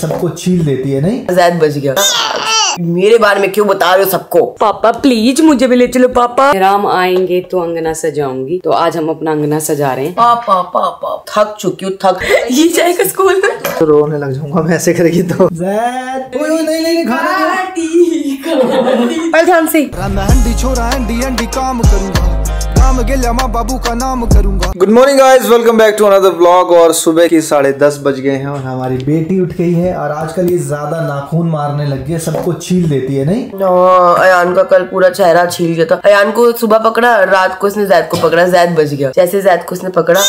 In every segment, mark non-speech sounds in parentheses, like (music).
सबको छील देती है नहीं? जैद बच गया। मेरे बारे में क्यों बता रहे हो सबको? पापा प्लीज़ मुझे भी ले चलो पापा। राम आएँगे तो अंगना सजाऊँगी। तो आज हम अपना अंगना सजा रहे हैं। पापा पापा। थक चुकी हूँ थक। ये जाएगा स्कूल में? तो रोने लग जाऊँगा मैं ऐसे करेगी तो। नहीं हंडी छोरा काम करूँगा। काम गेल्या माँ बाबू का नाम करूँगा। Good morning guys welcome back to another blog और सुबह की साढ़े दस बज गए हैं और हमारी बेटी उठ गई है और आजकल ये ज़्यादा नाखून मारने लग गया है सबको छील देती है नहीं? अन अयान का कल पूरा चेहरा छील गया था। अयान को सुबह पकड़ा रात को उसने जैद को पकड़ा जैद बज गया। जैसे जैद को उसने पकड़ा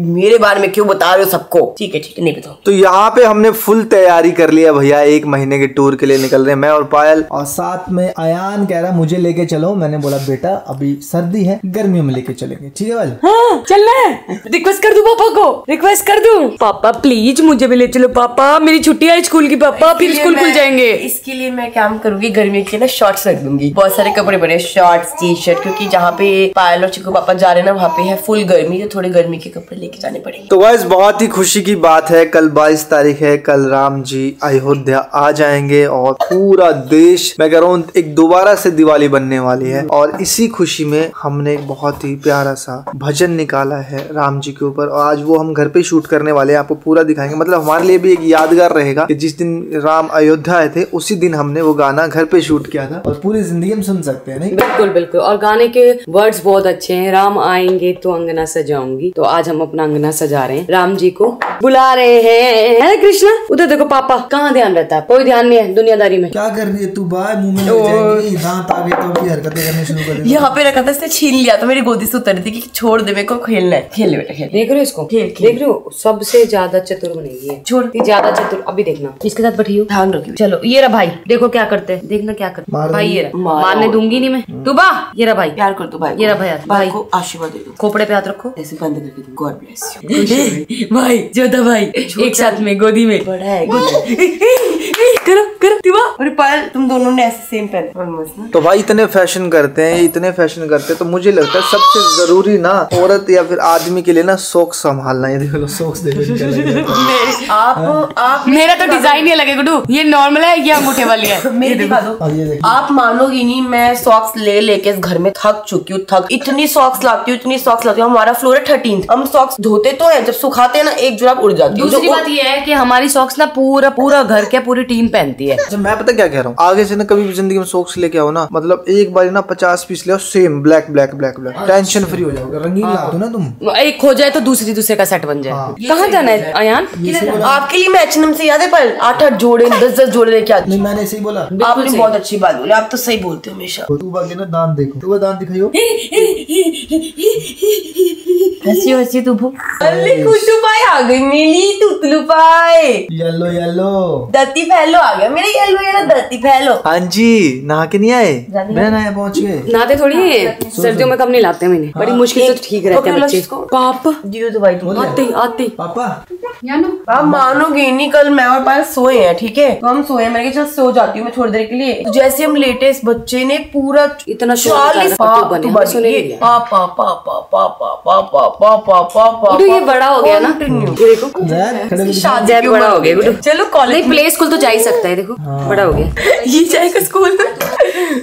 मेरे बारे में क्यों बता रहे हो सबको? ठीक है ठीक है नहीं बताओ तो यहाँ पे हमने फुल तैयारी कर लिया भैया एक महीने के टूर के लिए निकल रहे हैं मैं और पायल। और साथ में अयान कह रहा मुझे लेके चलो। मैंने बोला बेटा अभी सर्दी है गर्मियों में लेके चलेंगे। ठीक है हाँ चलना है। रिक्वेस्ट कर दू पापा को? रिक्वेस्ट कर दू? पापा प्लीज़ मुझे भी ले चलो। पापा मेरी छुट्टी है स्कूल की पापा फिर स्कूल खुल जाएँगे। इसके लिए मैं काम करूँगी? गर्मी के ना शॉर्ट्स रख दूँगी। बहुत सारे कपड़े बने शॉर्ट्स टी शर्ट क्योंकि जहाँ पे पायल और चिकू पापा जा रहे हैं ना वहाँ पे है फुल गर्मी तो थोड़े गर्मी के कपड़े लेके जाने पड़ेंगे। तो गाइस बहुत ही खुशी की बात है कल 22 तारीख है कल राम जी अयोध्या आ जाएँगे और पूरा देश मैं कह रहा हूँ एक दोबारा से दिवाली बनने वाली है। और इसी खुशी में हमने एक बहुत ही प्यारा सा भजन निकाला है राम जी के ऊपर। और आज वो हम घर पे शूट करने वाले हैं आपको पूरा दिखाएँगे। मतलब हमारे लिए भी एक यादगार रहेगा कि जिस दिन राम अयोध्या आए थे उसी दिन हमने वो गाना घर पे शूट किया था। और पूरी ज़िंदगी हम सुन सकते हैं नहीं? बिल्कुल बिल्कुल। और गाने के वर्ड्स बहुत अच्छे हैं राम आएँगे तो अंगना सजाऊँगी। तो आज हम अपना अंगना सजा रहे हैं। राम जी को बुला रहे हैं। है कृष्णा? उधर देखो पापा कहाँ ध्यान रहता है? कोई ध्यान नहीं है दुनियादारी में। क्या कर रही है तू? बाय मुँह में दांत आ गए तो अपनी हरकतें करनी शुरू कर यहाँ पे रखा था इसने छीन लिया तो मेरी गोदी से उतर दी कि छोड़ दे मेरे को खेलना है। खेल बेटा खेल। देख रहे हो इसको? खेल। देख रहे हो? सबसे ज़्यादा चतुर बनेगी ये छोड़। ज़्यादा चतुर अभी देखना। इसके साथ बैठी हो। ध्यान रखियो। चलो ये रहा भाई। देखो क्या करते हैं। देखना क्या करते हैं। भाई ये मारने दूँगी नहीं मैं। तू बा। ये रहा भाई। प्यार कर दो भाई ये रहा भाई, भाई। को आशीर्वाद दे दो। खोपड़े पे हाथ रखो। ऐसे बंद करके दो गॉड ब्लेस यू भाई जो दवाई एक साथ में गोदी में। बड़ा है (laughs) करो करो दिवा। अरे पायल तुम दोनों ने ऐसे सेम पहने। तो भाई इतने फ़ैशन करते हैं इतने फ़ैशन करते हैं तो मुझे लगता है सबसे ज़रूरी ना औरत या फिर आदमी के लिए ना सोक्स संभालना ये देखो सोक्स देखो (laughs) आप आप मेरा तो डिज़ाइन ही लगे गुडू ये नॉर्मल है ये अंगूठे वाली है। (laughs) मेरे दिखा दो। और ये देखो। आप मानोगी नहीं मैं सॉक्स ले लेके इस घर में थक चुकी हूँ थक। इतनी सॉक्स लाती हूँ इतनी सॉक्स लाती हूँ हमारा फ्लोर है थर्टीन हम सॉक्स धोते तो है जब सुखाते हैं ना एक जुराब उड़ जाती है। दूसरी बात ये है कि हमारी सॉक्स ना पूरा पूरा घर के पूरी टीम पहनती है। अच्छा मैं पता क्या कह रहा हूँ? आगे से ना कभी भी ज़िंदगी में सोक्स लेके आओ ना मतलब एक बार ना पचास पीस ले आओ same black black black black tension free हो जाओगे रंगीन ला दो ना तुम। एक हो जाए तो दूसरी दूसरे का सेट बन जाए। कहाँ जाना है अयान आपके लिए मैं एच से याद है पर आठ आठ जोड़े दस दस जोड़े लेके आती नहीं मैंने सही बोला। हूँ। आपने बहुत अच्छी बात बोली आप तो सही बोलते हो हमेशा। तू बाकी ना दांत देखो। तू दांत दिखाइयो। (laughs) हँसी हँसी तू अरे कुटू पाई आ गई मिली तुतलू पाई येलो येलो दत्ती फैलो आ गया मेरे येलो येलो दत्ती फैलो हाँ जी नहा के नहीं आए मैं पहुँच गए नहाते थोड़ी है सर्दियों में कब नहीं लाते मैंने बड़ी मुश्किल से ठीक रहते हैं बच्चे। पापा दियो तो भाई आते आते पापा आप मानोगे नहीं कल मैं और पायल सोए हैं ठीक है तो हम सोए हैं मैंने कहा चल सो जाती हूँ मैं थोड़ी देर के लिए तो जैसे हम लेटे इस बच्चे ने पूरा इतना चालीस तू। पापा पापा पापा पापा पापा पापा ये बड़ा हो गया ना देखो शादी बड़ा हो गया चलो कॉलेज प्ले स्कूल तो जा ही सकता है देखो हाँ। बड़ा हो गया। ये जाएगा स्कूल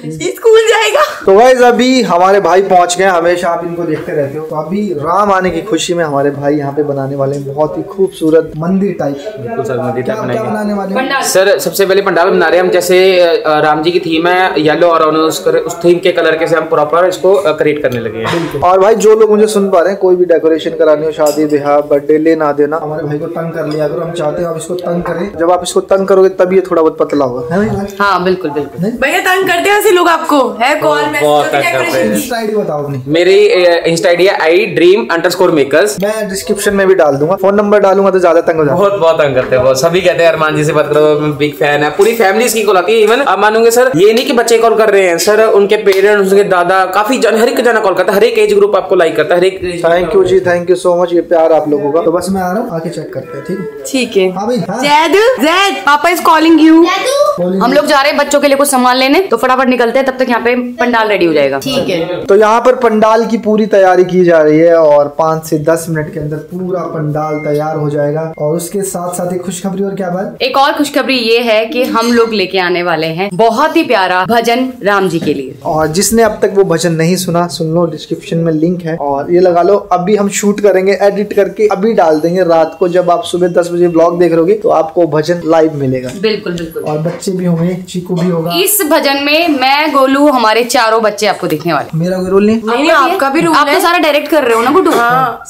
ये स्कूल जाएगा? तो गाइज़ अभी हमारे भाई पहुँच गए हमेशा आप इनको देखते रहते हो। तो अभी राम आने की खुशी में हमारे भाई यहाँ पे बनाने वाले हैं बहुत ही खूबसूरत मंदिर टाइप बिल्कुल सर मंदिर टाइप बनाएँगे। बनाने वाले सर सबसे पहले पंडाल बना रहे हैं हम जैसे राम जी की थीम है येलो और उस, उस थीम के कलर के से हम प्रॉपर इसको क्रिएट करने लगे हैं। और भाई जो लोग मुझे सुन पा रहे हैं कोई भी डेकोरेशन करानी हो शादी ब्याह बर्थडे लेना देना हमारे भाई को तंग कर लिया। अगर हम चाहते हैं आप इसको तंग करें। जब आप इसको तंग करोगे तब ये थोड़ा बहुत पतला होगा। हाँ बिल्कुल बिल्कुल। भैया तंग करते हैं ऐसे लोग आपको? है कॉल हैं। आईडी बताओ मेरी इंस्टा आईडी है I dream under score makers मैं डिस्क्रिप्शन में भी डाल दूँगा। फ़ोन नंबर डालूँगा तो ज़्यादा तंग हो जाएगा बहुत बहुत तंग करते हैं सभी कहते हैं अरमान जी से बात करो बिग फ़ैन है। पूरी फैमिली इसकी कॉल आती है इवन आप मानोगे सर ये नहीं कि बच्चे कॉल कर रहे हैं। सर उनके पेरेंट्स उनके दादा काफ़ी जन हर एक जना कॉल करता है हर एक एज ग्रुप आपको लाइक करता है हर एक thank you ji thank you so much ये प्यार आप लोगों का। तो बस मैं आ रहा हूँ आके चेक करते हैं ठीक है? ठीक है। हाँ हाँ। जैद जैद पापा इज़ कॉलिंग यू हम लोग जा रहे हैं बच्चों के लिए कुछ सामान लेने तो फटाफट निकलते हैं तब तक यहाँ पे पंडाल रेडी हो जाएगा। ठीक है। तो यहाँ पर पंडाल की पूरी तैयारी की जा रही है और पाँच से दस मिनट के अंदर पूरा पंडाल तैयार हो जाएगा। और उसके साथ साथ एक खुशखबरी और क्या बात? एक और खुशखबरी ये है की हम लोग लेके आने वाले है बहुत ही प्यारा भजन राम जी के लिए। और जिसने अब तक वो भजन नहीं सुना सुन लो डिस्क्रिप्शन में लिंक है। और ये लगा लो अभी हम शूट करेंगे एडिट करके अभी डाल देंगे रात को। जब आप सुबह दस बजे ब्लॉग देख रहोगे तो आपको भजन लाइव मिलेगा। बिल्कुल बिल्कुल। और बच्चे भी होंगे चीकू भी होगा। इस भजन में मैं गोलू हमारे चारों बच्चे आपको दिखने वाले। मेरा कोई रोल नहीं। नहीं आपका भी रूल आप तो सारा डायरेक्ट कर रहे हो ना गुड्डू?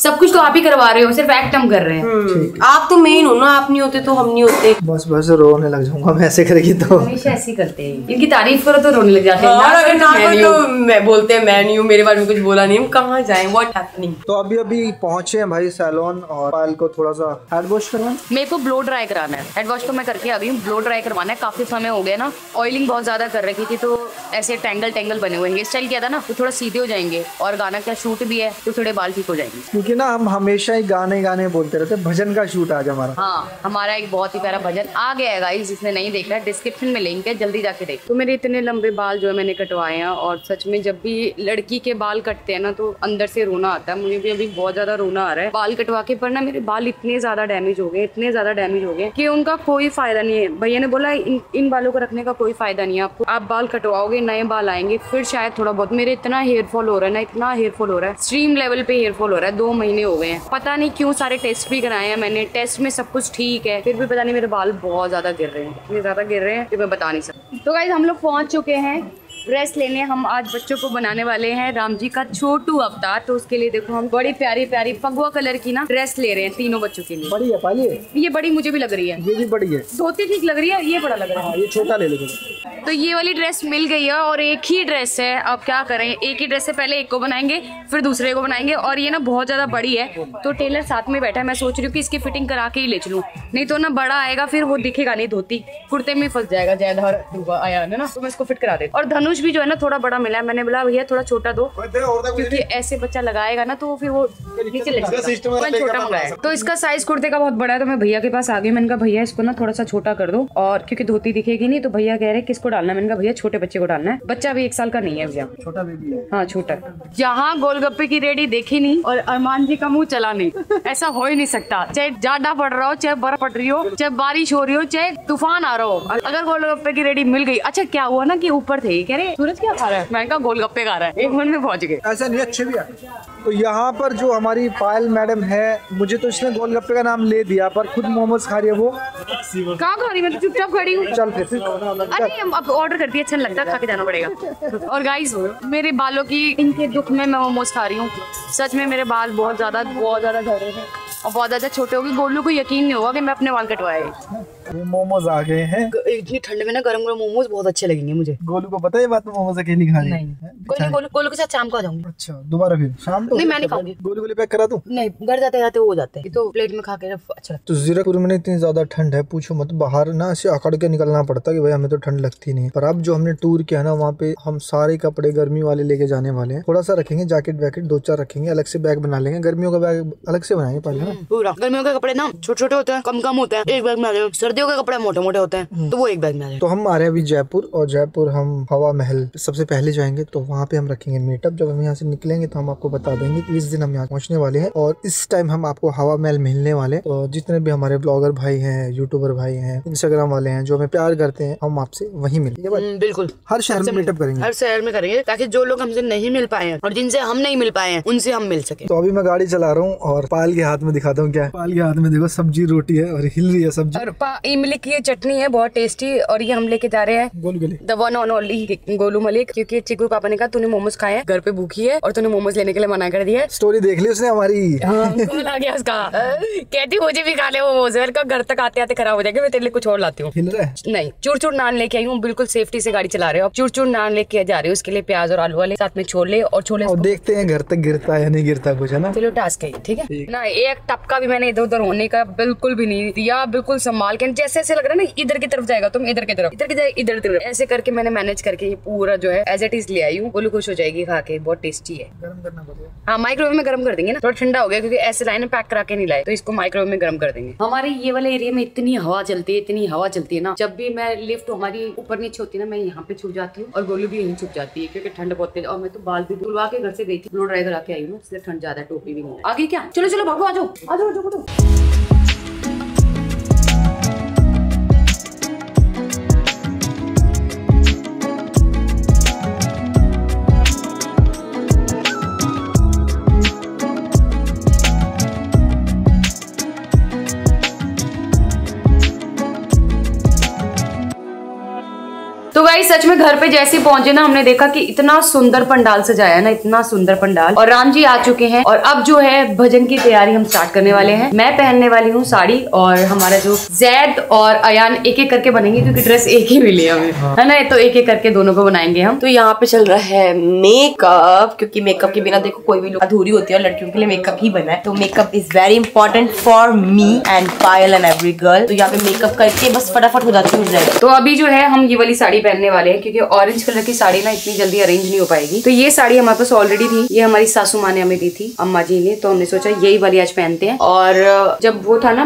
सब कुछ तो आप ही करवा रहे हो सिर्फ़ एक्ट हम कर रहे हैं। आप तो मेन हो ना आप नहीं होते तो हम नहीं होते। बस बस रोने लग जाऊँगा मैं ऐसे करेगी तो। हमेशा ऐसे ही करते हैं। इनकी तारीफ़ करो तो रोने लग जाते हैं। और अगर ना करो तो मैं बोलते हैं मैं नहीं हूँ मेरे बारे में कुछ बोला नहीं। हम कहाँ जाए? व्हाट हैपनिंग तो अभी अभी पहुँचे हैं भाई सैलून और पायल को थोड़ा सा हेड वॉश करवाएँ मेरे को ब्लो ड्राई कराना है। हेड वॉश तो मैं करके आ गई हूँ। ब्लो ड्राई करवाना है। काफ़ी समय हो गया ना। ऑयलिंग बहुत ज़्यादा कर रखी थी तो ऐसे टैंगल टैंगल बने हुए। हैं हेयर स्टाइल किया था ना तो थोड़ा सीधे हो जाएँगे। और गाना का शूट भी है तो थोड़े बाल ठीक हो जाएँगे। क्योंकि ना हम हमेशा ही गाने गाने बोलते रहते भजन का शूट आज हमारा। हाँ हमारा एक बहुत ही प्यारा भजन आ गया है गाइस जिसने नहीं देखा। है डिस्क्रिप्शन में लिंक है जल्दी जाके देख। तो मेरे इतने लंबे बाल जो है मैंने कटवाए हैं और सच में जब भी लड़की के बाल कटते हैं ना तो अंदर से रोना आता है। मुझे भी अभी बहुत ज़्यादा रोना आ रहा है। बाल कटवा के पर ना मेरे बाल इतने ज़्यादा डैमेज हो गए इतने ज़्यादा डैमेज हो गए कि उनका कोई फ़ायदा नहीं है। भैया ने बोला, इन इन बालों को रखने का कोई फ़ायदा नहीं है आपको। आप बाल कटवाओगे, नए बाल आएँगे, फिर शायद थोड़ा बहुत। मेरे इतना हेयर फॉल हो रहा है ना, इतना हेयर फॉल हो रहा है। स्ट्रीम लेवल पे हेयर फॉल हो रहा है, दो महीने हो गए हैं। पता नहीं क्यों सारे टेस्ट भी कराए हैं मैंने। टेस्ट में सब कुछ ठीक है, फिर भी पता नहीं मेरे बाल बहुत ज़्यादा गिर रहे हैं। इतने ज़्यादा गिर रहे हैं कि मैं बता नहीं सकती। तो गाइज़ हम लोग पहुँच चुके हैं। ड्रेस लेने हम आज बच्चों को बनाने वाले हैं राम जी का छोटू अवतार। तो उसके लिए देखो हम बड़ी प्यारी प्यारी फगुआ कलर की ना ड्रेस ले रहे हैं तीनों बच्चों के लिए। बड़ी है पाली? है ये बड़ी मुझे भी लग रही है। ये भी बड़ी है। धोती ठीक लग रही है ये बड़ा लग रहा है। हाँ ये छोटा ले लो तो ये वाली ड्रेस मिल गई है और एक ही ड्रेस है। अब क्या करें एक ही ड्रेस से पहले एक को बनाएँगे फिर दूसरे को बनाएँगे और ये ना बहुत ज़्यादा बड़ी है। तो टेलर साथ में बैठा है मैं सोच रही हूँ कि इसकी फिटिंग करा के ही ले चलूँ। नहीं तो ना बड़ा आएगा फिर वो दिखेगा नहीं धोती। कुर्ते में फंस जाएगा जयधर आया है ना तो मैं इसको फिट करा देती और धनुष भी जो है ना थोड़ा बड़ा मिला है। मैंने बोला भैया थोड़ा छोटा दो क्योंकि ऐसे बच्चा लगाएगा ना तो फिर वो नीचे लग। छोटा मंगाया तो इसका साइज़ कुर्ते का बहुत बड़ा है तो मैं भैया के पास आ गई मैंने कहा भैया इसको ना थोड़ा सा छोटा कर दो। और क्योंकि धोती दिखेगी नहीं तो भैया कह रहे हैं किसको डालना मैंने कहा भैया छोटे बच्चे को डालना है। बच्चा भी एक साल का नहीं है भैया। छोटा बेबी है। हाँ छोटा जहाँ गोलगप्पे की रेडी देखी नहीं और अरमान जी का मुँह चला नहीं। ऐसा हो ही नहीं सकता। चाहे ज़्यादा पड़ रहा हो चाहे बर्फ़ पड़ रही हो चाहे बारिश हो रही हो चाहे तूफ़ान आ रहा हो अगर गोलगप्पे की रेडी मिल गई। अच्छा क्या हुआ ना कि ऊपर थे कह रहे सूरज क्या खा रहा है? मैंने कहा गोलगप्पे खा रहा है। एक मिनट में पहुँच गए। ऐसा नहीं अच्छे भी आते तो यहाँ पर जो हमारी पायल मैडम है मुझे तो इसने गोलगप्पे का नाम ले दिया पर खुद मोमोज खा रही है वो। कहाँ खा रही मैं तो चुपचाप खड़ी हूँ। चल फिर। अरे अब ऑर्डर कर दिए अच्छा नहीं लगता खा के जाना पड़ेगा। और गाइस मेरे बालों की इनके दुख में मैं मोमोज खा रही हूँ। सच में मेरे बाल बहुत ज़्यादा बहुत ज़्यादा झड़ रहे हैं। और बहुत ज़्यादा छोटे हो गए गोलू को यकीन नहीं होगा कि मैं अपने बाल कटवाए। ये मोमोज आ गए हैं। इतनी ठंड में ना गरम गरम मोमोज बहुत अच्छे लगेंगे मुझे। गोलू को पता है बात मोमोज अकेली खा रही है? नहीं। गोलू के साथ शाम को आ जाऊँगी। अच्छा दोबारा फिर। शाम को? नहीं मैं नहीं खाऊँगी। गोलू गोली पैक करा दूँ? नहीं घर जाते जाते वो हो जाते हैं। तो प्लेट में खा के अच्छा तो जीरापुर में इतनी ज़्यादा ठंड है पूछो मत। बाहर ना ऐसे अकड़ के निकलना पड़ता कि भाई हमें तो ठंड लगती नहीं पर अब जो हमने टूर किया ना वहाँ पे हम सारे कपड़े गर्मी वाले लेके जाने वाले हैं। थोड़ा सा रखेंगे जैकेट वैकेट दो चार रखेंगे अलग से बैग बना लेंगे। गर्मियों का बैग अलग से बनाएँगे पहले ना। पूरा। गर्मियों के कपड़े ना छोटे छोटे होते हैं कम कम होते हैं। एक बैग में आ सर्दियों के कपड़े मोटे मोटे होते हैं तो वो एक बैग में आ जाए तो हम आ रहे हैं अभी जयपुर और जयपुर हम हवा महल सबसे पहले जाएँगे तो वहाँ पे हम रखेंगे मीटअप जब हम यहाँ से निकलेंगे तो हम आपको बता देंगे कि इस दिन हम यहाँ पहुँचने वाले हैं और इस टाइम हम आपको हवा महल मिलने वाले हैं। तो जितने भी हमारे ब्लॉगर भाई हैं यूट्यूबर भाई हैं इंस्टाग्राम वाले हैं जो हमें प्यार करते हैं हम आपसे वहीं मिलेंगे। हम्म, बिल्कुल। हर शहर में मीटअप करेंगे। हर शहर में करेंगे ताकि जो लोग हमसे नहीं मिल पाए हैं और जिनसे हम नहीं मिल पाए हैं उनसे हम मिल सके। तो अभी मैं गाड़ी चला रहा हूँ और पाल के हाथ में दिखाता हूँ क्या पाल के हाथ में देखो सब्ज़ी रोटी है और हिल रही है सब्ज़ी। इमली की ये चटनी है बहुत टेस्टी और ये हम लेके जा रहे हैं गोल गली the one on only Golu Malik क्योंकि चिकू पापा ने कहा तूने मोमोज खाए हैं, घर पे भूखी है और तूने मोमोज लेने के लिए मना कर दिया स्टोरी देख ली उसने हमारी। कॉल आ गया उसका। कहती मुझे भी खा ले मोमोज। कहा घर तक आते आते खराब हो जाएगा मैं तेरे लिए कुछ और लाती हूँ. नहीं चूर चूर नान लेके आई हूँ बिल्कुल सेफ्टी से गाड़ी चला रहे हो। चूर चूर नान लेके जा रही हूँ उसके लिए प्याज और आलू वाले साथ में छोले और छोले देखते हैं घर तक गिरता है नहीं गिरता कुछ है ना? चलो टास्क है ठीक है? ना एक टपका भी मैंने इधर उधर होने का बिल्कुल भी नहीं दिया बिल्कुल संभाल के जैसे ऐसे लग रहा है ना इधर की तरफ़ जाएगा तुम इधर की तरफ़ इधर की जाए इधर की तरफ़। ऐसे करके मैंने मैनेज करके ये पूरा जो है एज इट इज़ ले आई हूँ। बोलो खुश हो जाएगी खा के बहुत टेस्टी है। गर्म करना हाँ माइक्रोवेव में गर्म कर देंगे ना थोड़ा ठंडा हो गया क्योंकि ऐसे लाइन पैक करा के नहीं लाए तो इसको माइक्रोवेव में गर्म कर देंगे। हमारे ये वाले एरिया में इतनी हवा चलती है इतनी हवा चलती है ना जब भी मैं लिफ्ट हमारी ऊपर नीचे होती है ना मैं यहाँ पे छुप जाती हूँ और गोलू भी यहीं छुप जाती है क्योंकि ठंड बहुत तेज और मैं तो बाल भी धुलवा के घर से गई थी ब्लो ड्राई करा के आई हूँ इसलिए ठंड ज़्यादा टोपी भी नहीं आगे क्या? चलो चलो भागो आ जाओ आ जाओ। भाई सच में घर पे जैसे ही पहुँचे ना हमने देखा कि इतना सुंदर पंडाल सजाया है ना इतना सुंदर पंडाल। और राम जी आ चुके हैं और अब जो है भजन की तैयारी हम स्टार्ट करने वाले हैं। मैं पहनने वाली हूँ साड़ी और हमारा जो जैद और अयान एक एक करके बनेंगे क्योंकि ड्रेस एक ही मिली है हमें है। ना? तो एक एक करके दोनों को बनाएँगे हम। तो यहाँ पे चल रहा है मेकअप क्योंकि मेकअप के बिना देखो कोई भी लोग अधूरी होती है और लड़कियों के लिए मेकअप ही बना है। तो makeup is very important for me and Payal and every girl तो यहाँ पे मेकअप करके बस फटाफट हो जाती हूँ तो अभी जो है हम ये वाली साड़ी पहनने वाले हैं, क्योंकि ऑरेंज कलर की साड़ी ना इतनी जल्दी अरेंज नहीं हो पाएगी। तो ये साड़ी हमारे पास ऑलरेडी थी। ये हमारी सासू माँ ने हमें दी थी, अम्मा जी ने। तो हमने सोचा यही वाली आज पहनते हैं। और जब वो था ना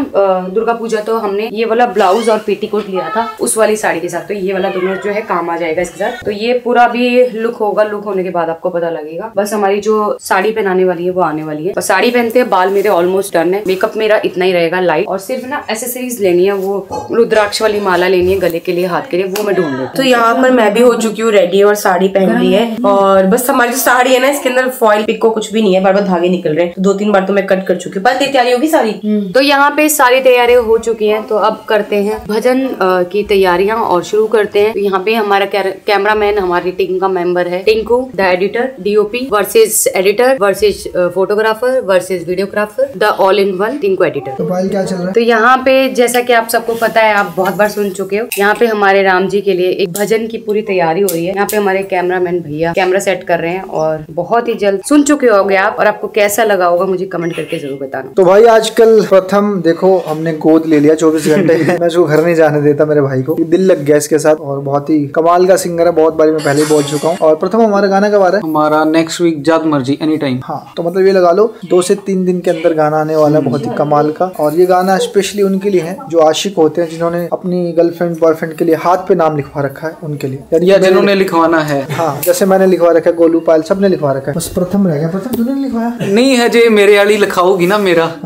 दुर्गा पूजा तो हमने ये वाला ब्लाउज और पेटीकोट लिया था उस वाली साड़ी के साथ। तो ये वाला दोनों जो है काम आ जाएगा इसके साथ। तो ये पूरा भी लुक होगा। लुक होने के बाद आपको पता लगेगा। बस हमारी जो साड़ी पहनाने वाली है, वो आने वाली है। और साड़ी पहनते हैं, बाल मेरे ऑलमोस्ट डन है। मेकअप मेरा इतना ही रहेगा लाइट और सिर्फ़ ना एसेसरीज लेनी है, वो रुद्राक्ष वाली माला लेनी है गले के लिए, हाथ के लिए, वो मैं ढूंढ हूँ। तो यहाँ पर मैं भी हो चुकी हूँ रेडी और साड़ी पहन ली है। और बस हमारी जो साड़ी है ना इसके अंदर फॉइल पिको कुछ भी नहीं है बार बार धागे निकल रहे हैं। तो दो तीन बार तो मैं कट कर चुकी हूँ। बस तैयारी होगी सारी। तो यहाँ पे सारी तैयारियाँ हो चुकी हैं तो अब करते हैं भजन की तैयारियाँ और शुरू करते हैं। यहाँ पे हमारा कैमरा मैन हमारी टीम का मेंबर है। Tinku the editor DOP versus editor versus photographer versus videographer the all in one Tinku editor तो क्या चल रहा है? तो यहाँ पे जैसा कि आप सबको पता है आप बहुत बार सुन चुके हो। यहाँ पे हमारे राम जी के लिए एक भजन की पूरी तैयारी हो रही है। यहाँ पे हमारे कैमरामैन भैया कैमरा सेट कर रहे हैं और बहुत ही जल्द सुन चुके होगे आप और आपको कैसा लगा होगा मुझे कमेंट करके ज़रूर बताना। तो भाई आजकल प्रथम देखो हमने गोद ले लिया चौबीस घंटे। (laughs) मैं उसको घर नहीं जाने देता मेरे भाई को। दिल लग गया इसके साथ और बहुत ही कमाल का सिंगर है बहुत बारी मैं पहले ही बोल चुका हूँ। और प्रथम हमारा गाना कब आ रहा है? हमारा नेक्स्ट वीक जब मर्ज़ी एनी टाइम हाँ तो मतलब ये लगा लो दो से तीन दिन के अंदर गाना आने वाला है बहुत ही कमाल का। और ये गाना स्पेशली उनके लिए है जो आशिक होते हैं जिन्होंने अपनी गर्लफ्रेंड बॉयफ्रेंड के लिए हाथ पे नाम लिखवा रखा है। उनके लिए। या जिन्होंने लिखवाना है। हाँ जैसे मैंने लिखवा रखा है गोलू पायल सबने लिखवा रखा है। बस प्रथम रह गया प्रथम तूने लिखवाया? नहीं है जे मेरे वाली लिखाओगी ना मेरा। (laughs)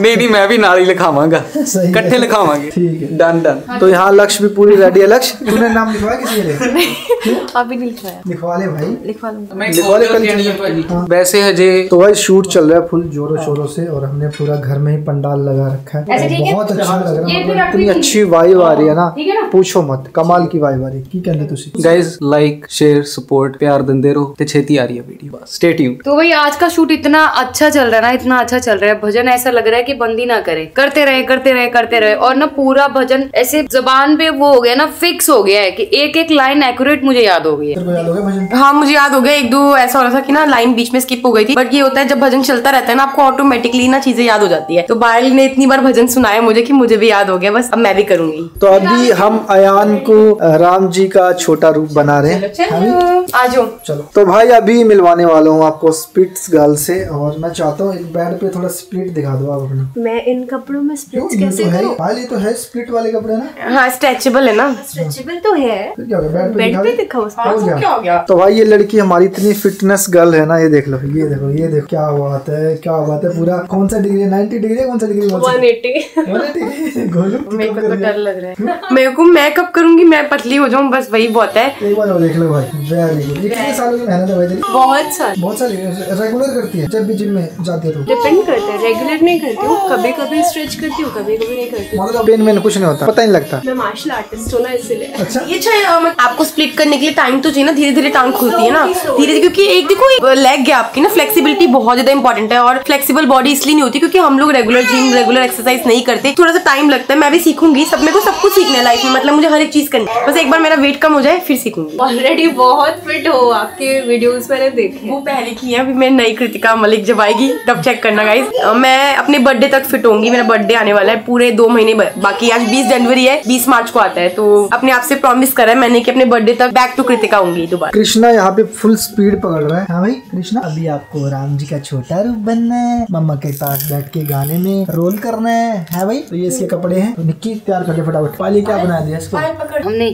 नहीं नहीं मैं भी नाल ही लिखावांगा। सही है। इकट्ठे लिखावांगे। ठीक है। डन डन तो यहाँ लक्ष्य भी पूरी रेडी है। लक्ष्य? (laughs) तूने नाम लिखवाया किसी के (laughs) अभी नहीं लिखवाया। लिखवा ले भाई। लिखवा लूँगा। लिखवा ले कल वैसे है। जे तो भाई शूट चल रहा है फुल जोरों शोरों से और हमने पूरा घर में ही पंडाल लगा रखा है। है? बहुत अच्छा लग रहा है। इतनी अच्छी वाइब आ रही है ना। है ना? पूछो मत कमाल की वाइब आ रही है की कहते तुसी गाइस लाइक शेयर सपोर्ट प्यार ਦਿੰਦੇ ਰਹੋ ਤੇ ਛੇਤੀ ਆ ਰਹੀ ਹੈ ਵੀਡੀਓ ਬਸ ਸਟੇ ਟਿਊਨ तो भाई आज का शूट इतना अच्छा चल रहा है ना इतना अच्छा चल रहा है भजन ऐसा लग रहा है कि बंद ही ना करे करते रहे करते रहे करते रहे और ना पूरा भजन ऐसे जबान पे वो हो गया ना फिक्स हो गया है कि एक एक लाइन एक्यूरेट मुझे याद हो गई है तेरे को याद हो गया भजन हाँ मुझे याद हो गया एक दो ऐसा हो रहा था कि ना लाइन बीच में स्किप हो गई थी बट ये होता है जब भजन चलता रहता है ना आपको ऑटोमेटिकली ना चीजें याद हो जाती है तो बायल ने इतनी बार भजन सुनाया मुझे कि मुझे भी याद हो गया बस अब मैं भी करूंगी तो अभी हम अयान को अ, राम जी का छोटा रूप बना रहे हैं। हाँ भी? आ जाओ चलो। तो भाई अभी मिलवाने वाला हूँ आपको स्प्लिट्स गर्ल से और मैं चाहता हूँ एक बेड पे थोड़ा स्प्लिट दिखा दो आप अपना। मैं इन कपड़ों में ये कैसे तो है करूँ? हाल ये तो है स्प्लिट वाले कपड़े ना। हाँ स्ट्रेचेबल है ना। स्ट्रेचेबल तो है। हो गया? बेड पे दिखा पे दे। दिखाओ हो गया? क्या हो गया? तो भाई ये लड़की हमारी इतनी फिटनेस गर्ल है ना ये देख लो ये देखो ये देखो क्या बात है क्या बात है पूरा कौन सा डिग्री नाइन्टी डिग्री कौन सा डिग्री वन एटी। (laughs) मेरे को तो डर लग रहा है। मेरे को मैं कब करूँगी? मैं पतली हो जाऊँ बस वही बहुत है। एक बार देख लो भाई वेरी गुड ये कितने सालों की मेहनत है भाई तेरी। बहुत सारे बहुत सारी रेगुलर करती है जब भी जिम में जाती है तो डिपेंड करता है रेगुलर नहीं करती हूँ कभी कभी स्ट्रेच करती हूँ कभी कभी नहीं करती हूँ। मतलब पेन में कुछ नहीं होता पता नहीं लगता। मैं मार्शल आर्टिस्ट हूँ ना इसलिए। अच्छा। ये अच्छा है, अ, मैं आपको स्प्लिट करने के लिए टाइम तो चाहिए ना धीरे धीरे टांग खुलती है ना। धीरे धीरे क्योंकि एक देखो लेग गैप की ना फ्लेक्सिबिलिटी बहुत ज़्यादा इंपॉर्टेंट है और फ्लेक्सिबल बॉडी इसलिए नहीं होती क्योंकि हम लोग रेगुलर जिम रेगुलर एक्सरसाइज नहीं करते। थोड़ा सा टाइम लगता है मैं भी सीखूँगी सब मेरे को सब कुछ सीखना है लाइफ में मतलब मुझे हर एक चीज़ करनी है। बस एक बार मेरा वेट कम हो जाए फिर सीखूँगी। ऑलरेडी बहुत फिट हो आपके वीडियोस मैंने देखे वो पहले की है अभी मैं नई कृतिका मलिक जब आएगी तब चेक करना गाइस मैं अपने बर्थडे तक फिट होंगी मेरा बर्थडे आने वाला है पूरे दो महीने बाकी आज 20 जनवरी है 20 मार्च को आता है तो अपने आप से प्रॉमिस करा है मैंने की अपने बर्थडे तक बैक टू कृतिका होंगी दोबारा। कृष्णा यहाँ पे फुल स्पीड पकड़ रहा है। हाँ भाई कृष्णा। अभी आपको राम जी का छोटा रूप बनना है मम्मा के पास बैठ के गाने में रोल करना है। है भाई तो ये इसके कपड़े हैं। तो निक्की तैयार कर फटाफट। पाली क्या बना दिया इसको? हमने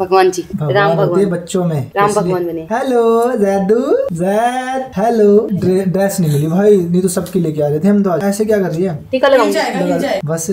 भगवान जी। राम भगवान बच्चों में। राम भगवान बने। Hello Zaidu Zaid hello. Dress नहीं मिली भाई नहीं तो सबके लेके आ रहे थे हम तो ऐसे क्या कर रही है? टीका लगाऊँगी बस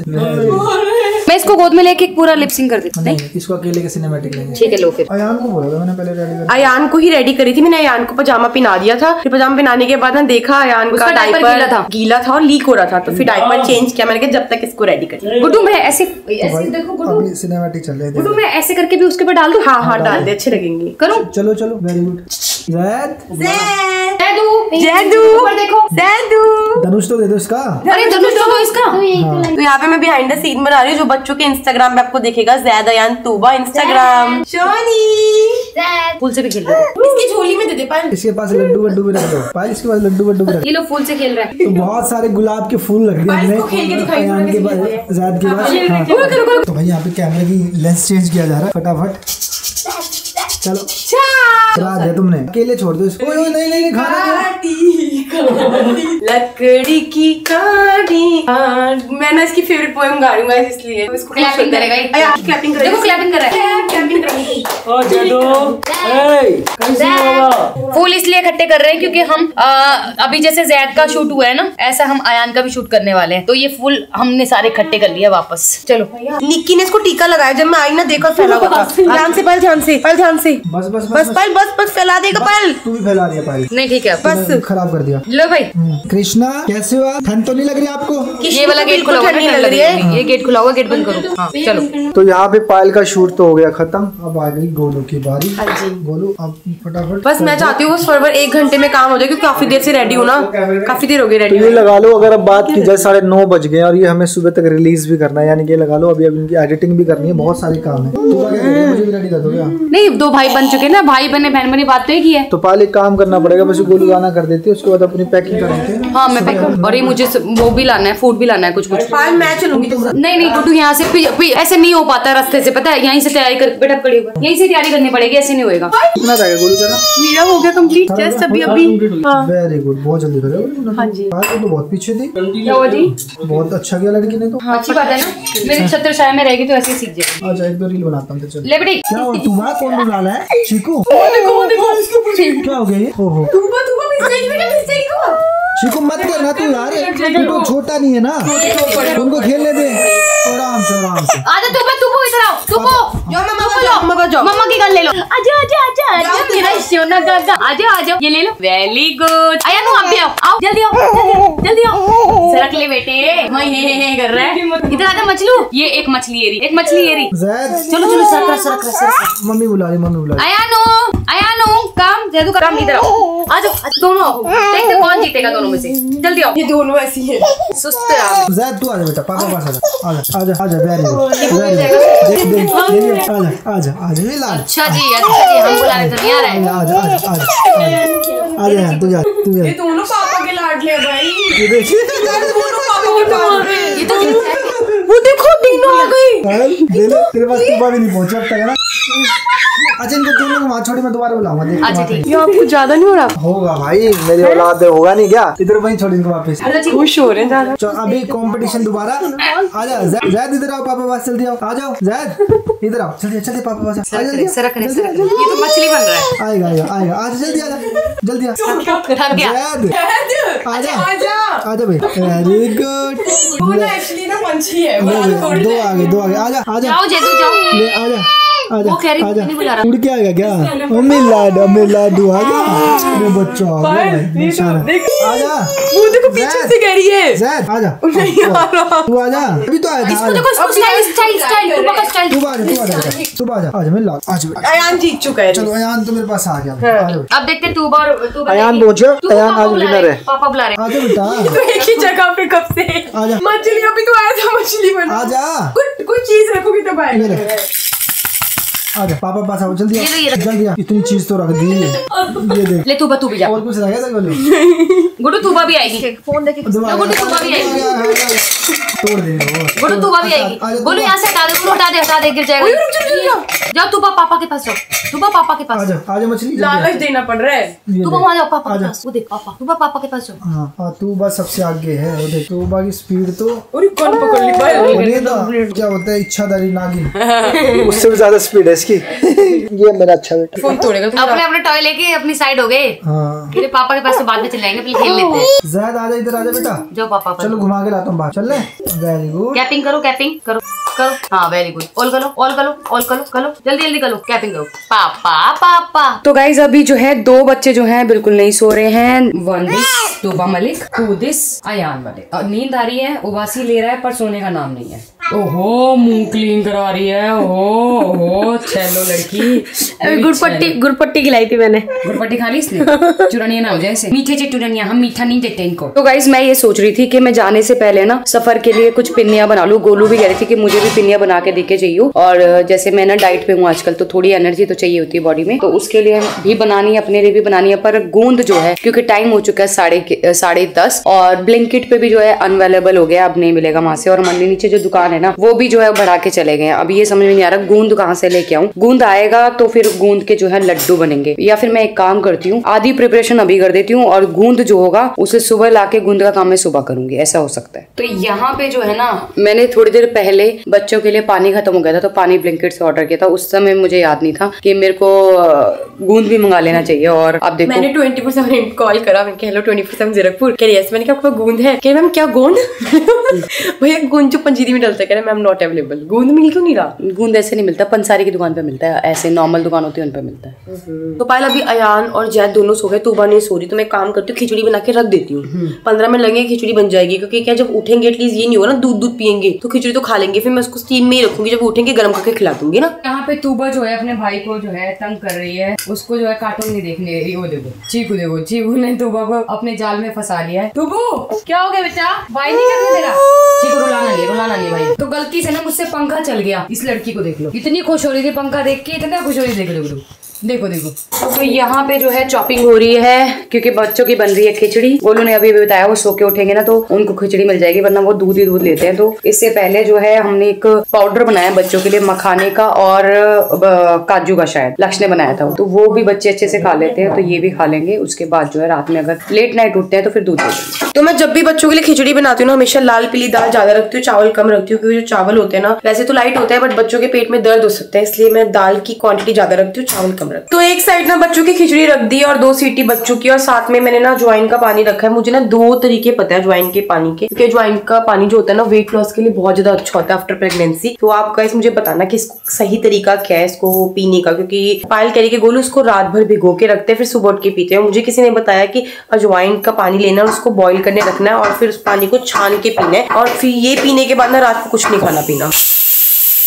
इसको गोद में लेके पूरा लिपसिंग कर देती हूँ। नहीं इसको अकेले के सिनेमेटिक लेंगे। ठीक है लो फिर। अयान को बोला था मैंने पहले रेडी कर अयान को ही रेडी करी थी मैंने अयान को पजामा पहना दिया था। फिर पजामा पहनाने के बाद ना देखा अयान का डायपर गीला था। गीला था और लीक हो रहा था तो फिर डायपर चेंज किया। मैंने कहा जब तक इसको रेडी कर। गुड्डू मैं ऐसे तो ऐसे देखो गुड्डू। चल रहे गुड्डू मैं ऐसे करके भी उसके ऊपर डाल दूँ? हाँ हाँ डाल दे अच्छे लगेंगे। करूँ। चलो चलो वेरी गुड जैद। जैदू। जैदू। देखो। जैदू। धनुष तो दे दो इसका। अरे धनुष तो दो इसका। तो यहाँ पे मैं बिहाइंड द सीन बना रही हूँ जो बच्चों के इंस्टाग्राम पे आपको दिखेगा जैद अयान तूबा इंस्टाग्राम शोनी फूल से भी खेल रहे हो। इसकी झोली में दे दे पाल इसके पास लड्डू वड्डू भी रख दो। पाल इसके पास लड्डू वड्डू भी रख ये लोग फूल से खेल रहे हैं। तो बहुत सारे गुलाब के फूल लग दिए हमने। इसको के पास दो, के हैं। जैद के बाद हाँ। तो भाई यहाँ पे कैमरे की लेंस चेंज किया जा रहा है फटाफट। चलो। चला दिया तुमने। अकेले छोड़ दो इसको। नहीं नहीं नहीं, खाना लकड़ी की काटी मैं ना इसकी फेवरेट पोएम गा रही हूँ। इसलिए इसको Clapping करेगा। ये। क्लैपिंग देखो क्लैपिंग कर रहा है क्लैपिंग करेगी फूल इसलिए इकट्ठे कर रहे हैं क्योंकि हम आ, अभी जैसे जैद का शूट हुआ है ना ऐसा हम अयान का भी शूट करने वाले हैं। तो ये फूल हमने सारे इकट्ठे कर लिया वापस। चलो। निक्की ने इसको टीका लगाया जब मैं आई ना देखा फैला हुआ था। (laughs) ध्यान से पहल ध्यान से पहल ध्यान से। बस बस बस पहल बस। बस फैला देगा पहल तू भी फैला दिया पायल नहीं ठीक है बस। खराब कर दिया। लो भाई। हम्म, कृष्णा कैसे हो आप? ठंड तो नहीं लग रही आपको? ये वाला गेट खुला हुआ है ना, ठंड लग रही है। ये गेट खुला हुआ गेट बंद करो। हाँ चलो। तो यहाँ पे पायल का शूट तो हो गया खत्म। अब आ गई गोलू की बारी। गोलू अब फटाफट बस मैं चाहती हूँ बस एक घंटे में काम हो जाए क्योंकि काफ़ी देर से रेडी हूँ ना। काफ़ी देर हो गई तो रेडी ये लगा लो अगर अब बात की जाए साढ़े नौ बज गए और ये हमें सुबह तक रिलीज़ भी करना है। यानी कि ये लगा लो अभी अब इनकी एडिटिंग भी करनी है बहुत सारे काम है। तू क्या कह रही है? मुझे भी रेडी कर दो क्या नहीं दो भाई बन चुके हैं ना भाई बने बहन बनी बात तो एक ही है। तो पहले एक काम करना पड़ेगा बस गोलू गाना कर देते हैं, उसके बाद अपनी पैकिंग कर देते हाँ। मैं पैक और ये मुझे वो भी लाना है फ़ूड भी लाना है कुछ कुछ मैं चलूँगी तो। नहीं नहीं गुड्डू यहाँ से ऐसे नहीं हो पाता रास्ते से पता है? यहीं से तैयारी कर बेटा होगा यहीं से तैयारी करनी पड़ेगी ऐसे नहीं होगा कितना रहेगा गोलू तेरा मेरा हो गया कंप्लीट जस्ट अभी अभी। हाँ वेरी गुड बहुत जल्दी करेगा हाँ जी। तो बहुत पीछे थी। बहुत अच्छा किया लड़की ने तो। अच्छी बात है ना। मेरी छत्र छाया में रहेगी तो ऐसे ही सीख जाएगी। अच्छा एक दो रील बनाता हूँ तो ले बेटी। तुम्हारा कौन बुला रहा है? चीकू। क्या हो गया ये? ओहो। चीकू मत करना तू यार तू तो छोटा नहीं है ना? उनको खेलने दे। आराम से आराम से। आजा तू तू इधर आओ तू जाओ मम्मा को जाओ मम्मा को जाओ। मम्मा की गल ले लो। आजा आजा आजा आजा मेरा सोना गागा आजा आजा। ये ले लो। वेरी गुड आया नु आप भी आओ आओ जल्दी आओ जल्दी आओ, सरक ले बेटे। मैं हे हे हे कर रहा है। इधर आजा मछलू। ये एक मछली एरी एक मछली एरी। चलो चलो सरक सरक सरक मम्मी बुला रही मम्मी बुला रही। आया। जैदू काम इधर आओ आ जाओ दोनों आओ देखते कौन जीतेगा दोनों में से जल्दी आओ ये दोनों ऐसी है सुस्त है आप जैद तू आजा बेटा पापा पास आजा आजा आजा आजा वेरी गुड वेरी गुड देख देख देख आजा आजा आजा ये लाल अच्छा जी अच्छा जी हम बुला रहे तो नहीं आ रहे आजा आजा आजा आजा आजा यार तू जा तू जा दोनों पापा के लाडले हैं भाई ये देख दोनों पापा के लाडले ये तो वो देखो तीनों आ गई तेरे पास भी नहीं पहुँचा अब तक है ना अच्छा इनको दोनों को वहाँ छोड़ी मैं दोबारा बुलाऊँगा देख अच्छा ठीक। ये आपको ज़्यादा नहीं हो रहा? होगा भाई मेरी औलाद होगा नहीं क्या? इधर वहीं छोड़ इनको वापस। खुश हो रहे हैं अभी कंपटीशन दोबारा। आजा जै- जैद इधर आओ पापा पास जल्दी आओ। आ जाओ जैद इधर आओ। जल्दी जल्दी पापा पास। आ जल्दी आ। ये तो मछली बन रहा है। आएगा आएगा आएगा। आज जल्दी आजा जल्दी आ थक (laughs) गया जैद। आजा आजा आजा भाई। वेरी गुड वो ना एक्चुअली ना पंछी है दो आ गए दो आ गए आजा आजा जाओ जैदू जाओ। ले आजा वो कह रही आजा नहीं बुला रहा उड़ के आएगा क्या ओ मिलाद मिलाद आजा मेरे बच्चा आ गया। आजा वो देखो पीछे से कह रही है जैद आजा नहीं आ रहा तू आजा अभी तो आया था इसको देखो स्टाइल स्टाइल स्टाइल तू का स्टाइल तू आजा तू आजा तू आजा आजा मिल आज अयान जीत चुका है चलो अयान तो मेरे पास आ गया अब देखते तू और तू अयान पहुंचो, अयान आज winner है। पापा बुला रहे आ बेटा तो एक ही जगह पे कब से आजा। मछली अभी तो आया था मछली बना आजा कुछ कुछ चीज़ रखोगी तो बाहर आजा पापा पास आओ जल्दी ये लो, ये आओ जल्दी आओ इतनी चीज़ तो रख दी ये देख। ले तू तू भी जा। और कुछ रह गया था बोले? गुड्डू तू भी आएगी। फ़ोन देखे। गुड्डू, तू भी आई। तोड़ वो गुड्डू तू भी आएगी बोलो यहाँ से हटा दे बोलो हटा दे हटा दे गिर जाएगा। जाओ तू पापा के पास जाओ। तू पापा के पास आजा आजा मछली। लालच देना पड़ रहा है। तू। वहाँ जाओ पापा के पास। वो देख पापा तू पापा के पास जाओ। हाँ हाँ तू बस सबसे आगे है वो देख तू बाकी स्पीड तो और कौन पकड़ ली भाई तो क्या होता है इच्छाधारी नागिन। (laughs) उससे भी ज़्यादा स्पीड है इसकी। (laughs) ये मेरा अच्छा बेटा। फ़ोन तोड़ेगा अपने अपने टॉय लेके अपनी साइड हो गए। हाँ। मेरे पापा के पास तो बाद में चले जाएँगे पहले खेल लेते हैं। जैद आजा इधर आजा बेटा। जाओ पापा चलो घुमा के लाता हूँ बाहर। चल ले। वेरी गुड कैपिंग करो कैपिंग करो करो। हाँ वेरी गुड ऑल करो ऑल करो ऑल करो करो। जल्दी जल्दी करो कैपिंग करो। पापा पापा तो गाइज़ अभी जो है दो बच्चे जो हैं बिल्कुल नहीं सो रहे हैं। वन दिस दो मलिक टू दिस अयान मलिक और नींद आ रही है उबासी ले रहा है पर सोने का नाम नहीं है। ओहो मुँह क्लीन करा रही है। ओहो ओहो चलो लड़की। गुड़पट्टी गुड़पट्टी खिलाई थी मैंने। गुड़पट्टी खा ली इसने? (laughs) चुरानिया ना हो जाए मीठे चटुरनिया हम मीठा नहीं देते इनको। तो गाइज़ मैं ये सोच रही थी कि मैं जाने से पहले ना सफ़र के लिए कुछ पिन्नियाँ बना लूँ। गोलू भी कह रही थी कि मुझे भी पिन्नियाँ बना के देके चाहिए। और जैसे मैं ना डाइट पे हूँ आजकल तो थोड़ी एनर्जी तो चाहिए होती है बॉडी में। तो उसके लिए भी बनानी है अपने लिए भी बनानी है। पर गूंद जो है क्योंकि टाइम हो चुका है साढ़े साढ़े दस और ब्लिंकिट पे भी जो है अनअवेलेबल हो गया। अब नहीं मिलेगा वहाँ से। और मंडी नीचे जो दुकान है ना वो भी जो है बढ़ा के चले गए अब ये समझ में नहीं आ रहा गूंद कहाँ से लेके आऊँ? गूंद आएगा तो फिर गूंद के जो है लड्डू बनेंगे। या फिर मैं एक काम करती हूँ आधी प्रिपरेशन अभी कर देती हूँ और गूंद जो होगा उसे सुबह लाके गूंद का काम मैं सुबह करूँगी ऐसा हो सकता है। तो यहाँ पे जो है ना मैंने थोड़ी देर पहले बच्चों के लिए पानी खत्म हो गया था तो पानी ब्लिंकेट से ऑर्डर किया था। उस समय मुझे याद नहीं था कि मेरे को गूंद भी मंगा लेना चाहिए और अब देखो। मैंने ट्वेंटी फोर सेवन कॉल करा मैंने hello twenty four seven Zirakpur कह रही मैंने कहा आपका गूंद है? कह मैम क्या गोंद? (laughs) भैया गूंद जो पंजीरी में डलता है कह रहे मैम नॉट अवेलेबल गूंद मिल क्यों नहीं रहा? गूंद ऐसे नहीं मिलता पंसारी की दुकान पे मिलता है ऐसे नॉर्मल दुकान होती है उन पे मिलता है। तो पायल अभी अयान और जैद दोनों सो गए तूबा नहीं सो रही तो मैं काम करती हूँ खिचड़ी बना के रख देती हूँ। पंद्रह मिनट लगेंगे खिचड़ी बन जाएगी क्योंकि क्या जब उठेंगे एटलीस्ट ये नहीं होगा ना दूध दूध पियेंगे तो खिचड़ी तो खा लेंगे फिर मैं उसको स्टीम में ही रखूँगी जब उठेंगे गर्म करके खिला दूँगी ना? यहाँ पे तूबा जो है अपने भाई को जो है तंग कर रही है। उसको जो है कार्टून नहीं देखने दे रही वो देखो चीकू देखो चीकू ने तूबा को अपने जाल में फंसा लिया है। तूबू क्या हो गया बेटा? भाई नहीं करने दे रहा? चीकू रुलाना नहीं रुलाना नहीं भाई। तो गलती से ना मुझसे पंखा चल गया। इस लड़की को देख लो। इतनी खुश हो रही थी, पंखा देख के इतना खुश हो रही देख लो। देखो देखो। तो यहाँ पे जो है चॉपिंग हो रही है क्योंकि बच्चों की बन रही है खिचड़ी। गोलू ने अभी भी बताया वो सो के उठेंगे ना तो उनको खिचड़ी मिल जाएगी वरना वो दूध ही दूध लेते हैं। तो इससे पहले जो है हमने एक पाउडर बनाया बच्चों के लिए मखाने का और काजू का शायद। लक्ष्य ने बनाया था तो वो भी बच्चे अच्छे से खा लेते हैं तो ये भी खा लेंगे। उसके बाद जो है रात में अगर लेट नाइट उठते हैं तो फिर दूध दे तो मैं जब भी बच्चों के लिए खिचड़ी बनाती हूँ ना हमेशा लाल पीली दाल ज़्यादा रखती हूँ चावल कम रखती हूँ क्योंकि जो चावल होते हैं ना वैसे तो लाइट होता है बट बच्चों के पेट में दर्द हो सकता है इसलिए मैं दाल की क्वांटिटी ज़्यादा रखती हूँ चावल कम रखती हूँ तो एक साइड ना बच्चों की खिचड़ी रख दी और दो सीटी बच्चों की, और साथ में मैंने ना ज्वाइन का पानी रखा है। मुझे ना दो तरीके पता है ज्वाइन के पानी के। क्योंकि ज्वाइन का पानी जो होता है ना वेट लॉस के लिए बहुत ज़्यादा अच्छा होता है आफ्टर प्रेगनेंसी तो आप गाइस मुझे बताना कि इसको सही तरीका क्या है इसको पीने का? क्योंकि पायल कह रही कि गोलू उसको रात भर भिगो के रखते हैं, फिर सुबह उठ के पीते हैं। मुझे किसी ने बताया कि अजवाइन का पानी लेना और उसको बॉईल करने रखना है और फिर उस पानी को छान के पीना है। और फिर ये पीने के बाद ना रात को कुछ नहीं खाना पीना।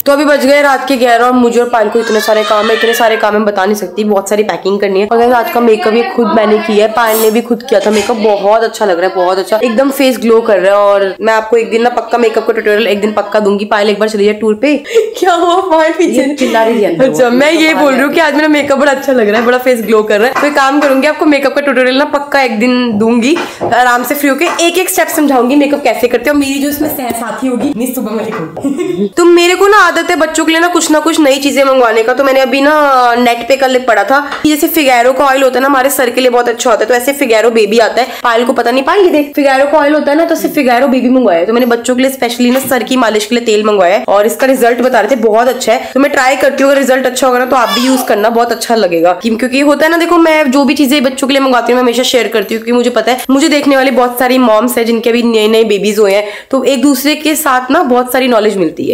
तो अभी बज गए रात के ग्यारह और मुझे और पायल को इतने सारे काम है इतने सारे काम है बता नहीं सकती बहुत सारी पैकिंग करनी है। और guys, आज का मेकअप भी खुद मैंने किया है पायल ने भी खुद किया था मेकअप बहुत अच्छा लग रहा है बहुत अच्छा। एकदम फेस ग्लो कर रहा है और मैं आपको एक दिन ना पक्का मेकअप का ट्यूटोरियल एक दिन पक्का दूँगी। पायल एक बार चली जाए टूर पे। (laughs) क्या हुआ पायल पीछे? चिल्ला रही है अच्छा मैं ये बोल रही हूँ कि आज मेरा मेकअप बड़ा अच्छा लग रहा है बड़ा फेस ग्लो कर रहा है। तो काम करूँगी आपको मेकअप का ट्यूटोरियल ना पक्का एक दिन दूँगी आराम से फ्री होके एक एक स्टेप समझाऊँगी मेकअप कैसे करते हैं। और मेरी जो इसमें सह साथी होगी सुबह मलिक होगी तो मेरे को ना आदत है बच्चों के लिए ना कुछ ना कुछ नई चीज़ें मंगवाने का। तो मैंने अभी ना नेट पे कल पढ़ा था। जैसे फिगैरो का ऑयल होता है ना, हमारे सर के लिए बहुत अच्छा होता है। तो ऐसे फिगैरो बेबी आता है। पायल को पता नहीं, पायल देख फिगैरो का ऑयल होता है ना तो सिर्फ़ फिगैरो बेबी मंगवाया तो मैंने बच्चों के लिए स्पेशली ना सर की मालिश के लिए तेल मंगवाया और इसका रिज़ल्ट बता रहे थे, बहुत अच्छा है। तो मैं ट्राई करती हूँ, अगर रिज़ल्ट अच्छा होगा ना तो आप भी यूज़ करना, बहुत अच्छा लगेगा। क्योंकि होता है ना, देखो, मैं जो भी चीज़ें बच्चों के लिए मंगवाती हूँ, मैं हमेशा शेयर करती हूँ क्योंकि मुझे पता है, मुझे देखने वाली बहुत सारी मॉम्स है, जिनके अभी नए नए बेबीज हुए हैं। तो एक दूसरे के साथ ना, बहुत सारी नॉलेज मिलती है।